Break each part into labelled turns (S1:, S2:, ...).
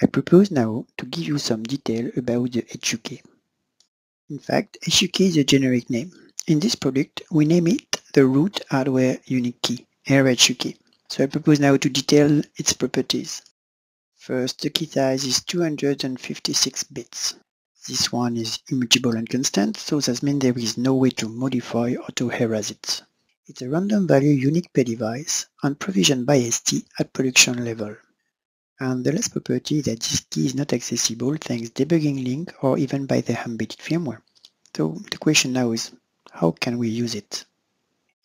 S1: I propose now to give you some detail about the HUK. In fact, HUK is a generic name. In this product, we name it the Root Hardware Unique Key, RHUK. So I propose now to detail its properties. First, the key size is 256 bits. This one is immutable and constant, so that means there is no way to modify or to erase it. It's a random value unique per device and provisioned by ST at production level. And the last property is that this key is not accessible thanks debugging link or even by the embedded firmware. So the question now is, how can we use it?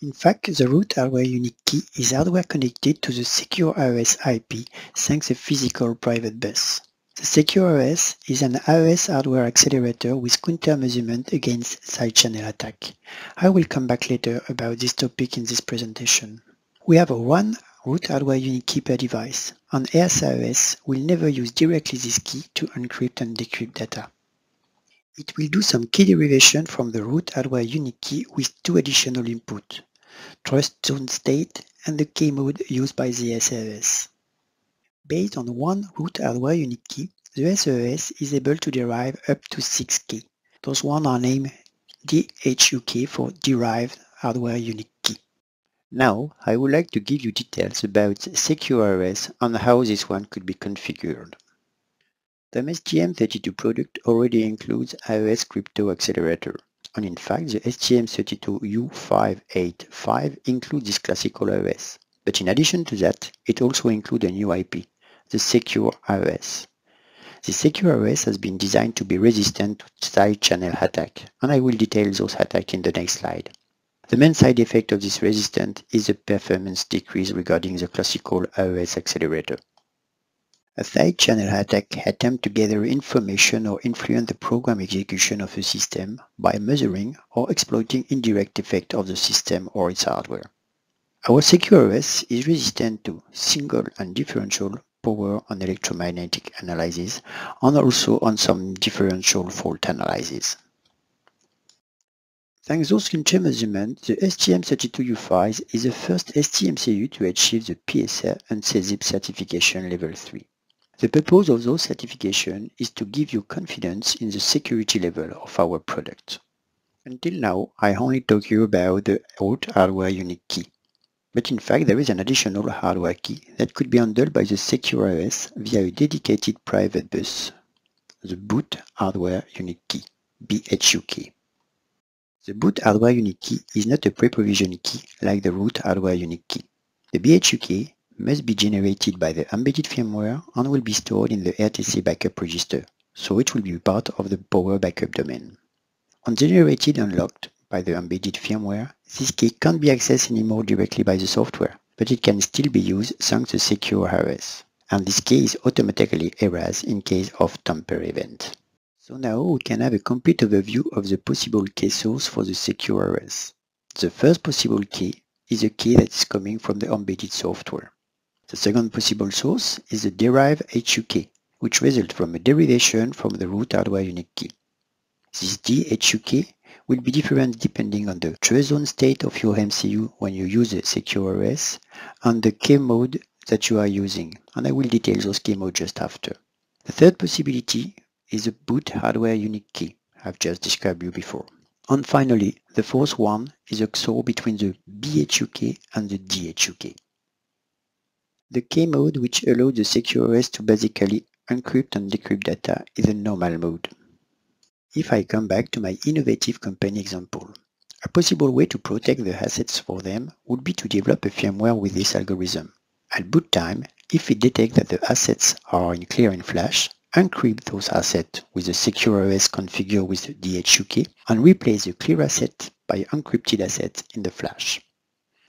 S1: In fact, the root hardware unique key is hardware connected to the secure AES IP thanks a physical private bus. The secure AES is an AES hardware accelerator with counter measurement against side channel attack. I will come back later about this topic in this presentation. We have a one root hardware unique key per device, and SAES will never use directly this key to encrypt and decrypt data. It will do some key derivation from the root hardware unique key with two additional inputs trust zone state, and the key mode used by the SAES. Based on one root hardware unique key, the SAES is able to derive up to 6 keys. Those ones are named DHUK for Derived Hardware Unique. Now, I would like to give you details about Secure AES and how this one could be configured. The STM32 product already includes AES Crypto Accelerator and in fact the STM32U585 includes this classical AES. But in addition to that, it also includes a new IP, the Secure AES. The Secure AES has been designed to be resistant to side channel attack, and I will detail those attacks in the next slide. The main side effect of this resistance is a performance decrease regarding the classical AES accelerator. A side channel attack attempt to gather information or influence the program execution of a system by measuring or exploiting indirect effect of the system or its hardware. Our secure AES is resistant to single and differential power and electromagnetic analysis and also on some differential fault analysis. Thanks to those measurements, the STM32U5 is the first STMCU to achieve the PSA and SESIP certification level 3. The purpose of those certification is to give you confidence in the security level of our product. Until now, I only talked you about the root hardware unique key. But in fact, there is an additional hardware key that could be handled by the Secure AES via a dedicated private bus, the boot hardware unique key, BHUK. The boot hardware unique key is not a pre-provisioned key like the root hardware unique key. The BHUK must be generated by the embedded firmware and will be stored in the RTC backup register, so it will be part of the power backup domain. On generated and locked by the embedded firmware, this key can't be accessed anymore directly by the software, but it can still be used thanks to Secure AES, and this key is automatically erased in case of tamper event. So now we can have a complete overview of the possible key source for the Secure AES. The first possible key is a key that is coming from the embedded software. The second possible source is the derived HUK, which results from a derivation from the root hardware unique key. This DHUK will be different depending on the trust zone state of your MCU when you use the Secure AES and the key mode that you are using, and I will detail those key modes just after. The third possibility is the boot hardware unique key I've just described you before. And finally, the fourth one is a XOR between the BHUK and the DHUK. The key mode which allows the secure AES to basically encrypt and decrypt data is a normal mode. If I come back to my innovative company example, a possible way to protect the assets for them would be to develop a firmware with this algorithm. At boot time, if it detects that the assets are in clear in flash, encrypt those assets with the secure AES configured with the DHUK and replace the clear asset by encrypted assets in the flash.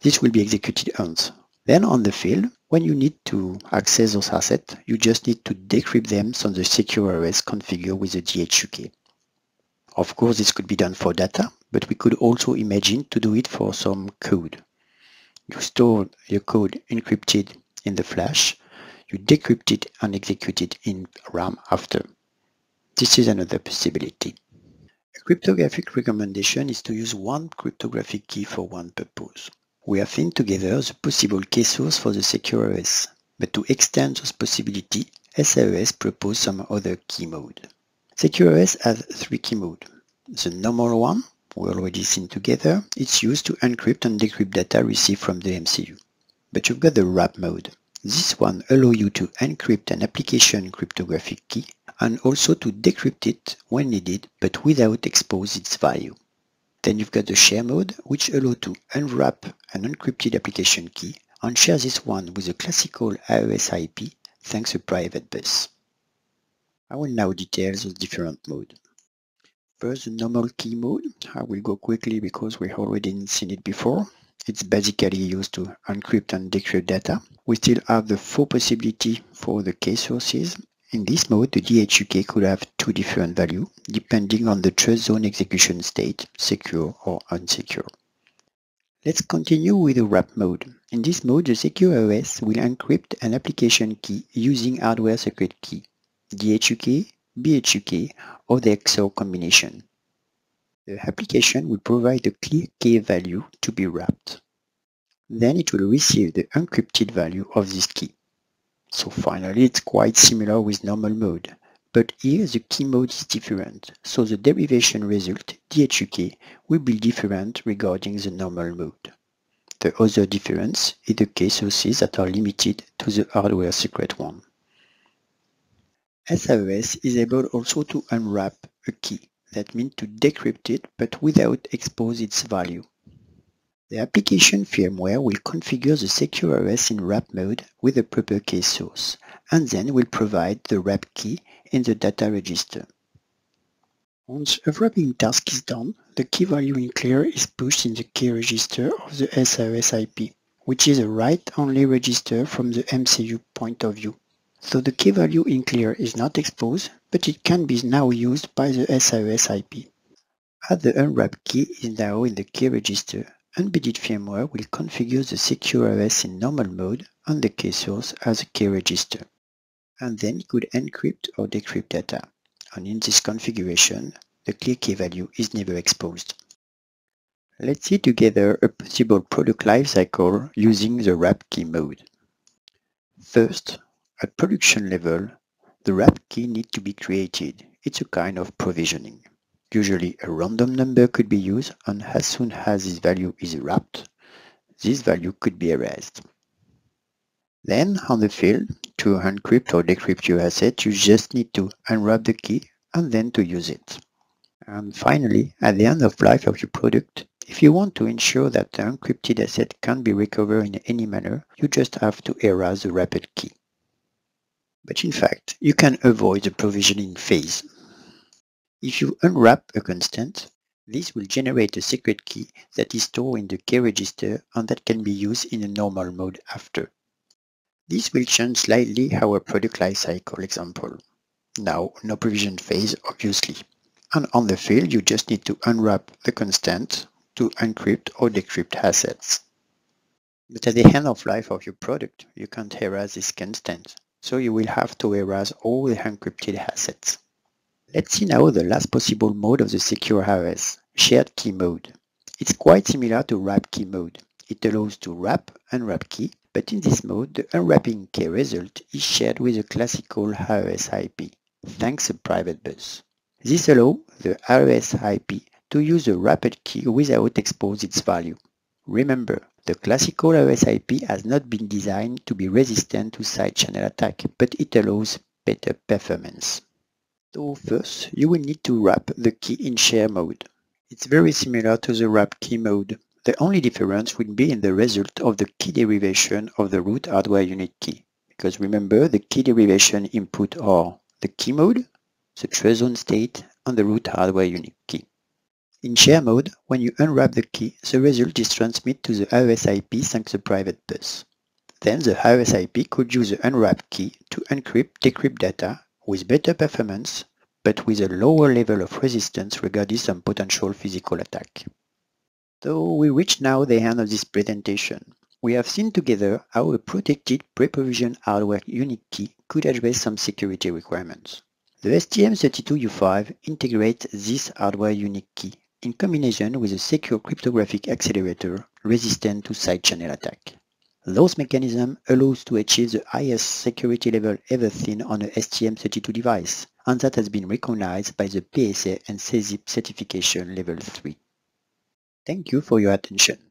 S1: This will be executed once. Then on the field, when you need to access those assets, you just need to decrypt them on the secure AES configured with the DHUK. Of course, this could be done for data, but we could also imagine to do it for some code. You store your code encrypted in the flash, you decrypt it and execute it in RAM after. This is another possibility. A cryptographic recommendation is to use one cryptographic key for one purpose. We have seen together the possible key source for the secure AES, but to extend this possibility, SAES proposes some other key mode. Secure AES has three key modes. The normal one, we already seen together, it's used to encrypt and decrypt data received from the MCU. But you've got the wrap mode. This one allows you to encrypt an application cryptographic key and also to decrypt it when needed but without expose its value. Then you've got the share mode which allows to unwrap an encrypted application key and share this one with a classical AES IP thanks to private bus. I will now detail the different modes. First, the normal key mode. I will go quickly because we already seen it before. It's basically used to encrypt and decrypt data. We still have the full possibility for the key sources. In this mode, the DHUK could have two different values, depending on the trust zone execution state, secure or unsecure. Let's continue with the wrap mode. In this mode, the secure AES will encrypt an application key using hardware secret key. DHUK, BHUK, or the XOR combination. The application will provide a clear key value to be wrapped. Then it will receive the encrypted value of this key. So finally, it's quite similar with normal mode, but here the key mode is different, so the derivation result, DHUK, will be different regarding the normal mode. The other difference is the key sources that are limited to the hardware secret one. SAES is able also to unwrap a key. That means to decrypt it but without expose its value. The application firmware will configure the secure AES in wrap mode with the proper key source and then will provide the wrap key in the data register. Once a wrapping task is done, the key value in clear is pushed in the key register of the SAES IP, which is a write-only register from the MCU point of view. So the key value in clear is not exposed, but it can be now used by the SAES IP. As the unwrapped key is now in the key register, embedded firmware will configure the secure AES in normal mode on the key source as a key register, and then it could encrypt or decrypt data. And in this configuration, the clear key value is never exposed. Let's see together a possible product lifecycle using the wrap key mode. First, at production level, the wrap key needs to be created. It's a kind of provisioning. Usually a random number could be used and as soon as this value is wrapped, this value could be erased. Then on the field, to encrypt or decrypt your asset, you just need to unwrap the key and then to use it. And finally, at the end of life of your product, if you want to ensure that the encrypted asset can be recovered in any manner, you just have to erase the wrapped key. But in fact, you can avoid the provisioning phase. If you unwrap a constant, this will generate a secret key that is stored in the key register and that can be used in a normal mode after. This will change slightly our product lifecycle example. Now, no provision phase, obviously. And on the field, you just need to unwrap the constant to encrypt or decrypt assets. But at the end of life of your product, you can't erase this constant so you will have to erase all the encrypted assets. Let's see now the last possible mode of the secure AES, shared key mode. It's quite similar to wrap key mode. It allows to wrap and unwrap key, but in this mode, the unwrapping key result is shared with a classical AES IP, thanks to private bus. This allows the AES IP to use the wrapped key without expose its value. Remember, the classical AES IP has not been designed to be resistant to side channel attack, but it allows better performance. So first, you will need to wrap the key in share mode. It's very similar to the wrap key mode. The only difference will be in the result of the key derivation of the root hardware unique key. Because remember, the key derivation input are the key mode, the trust zone state, and the root hardware unique key. In share mode, when you unwrap the key, the result is transmitted to the AES IP thanks to private bus. Then the AES IP could use the unwrapped key to encrypt decrypt data with better performance, but with a lower level of resistance regarding some potential physical attack. So we reach now the end of this presentation. We have seen together how a protected pre-provisioned hardware unique key could address some security requirements. The STM32U5 integrates this hardware unique key in combination with a secure cryptographic accelerator resistant to side channel attack. Those mechanisms allows to achieve the highest security level ever seen on a STM32 device, and that has been recognized by the PSA and SESIP certification level 3. Thank you for your attention.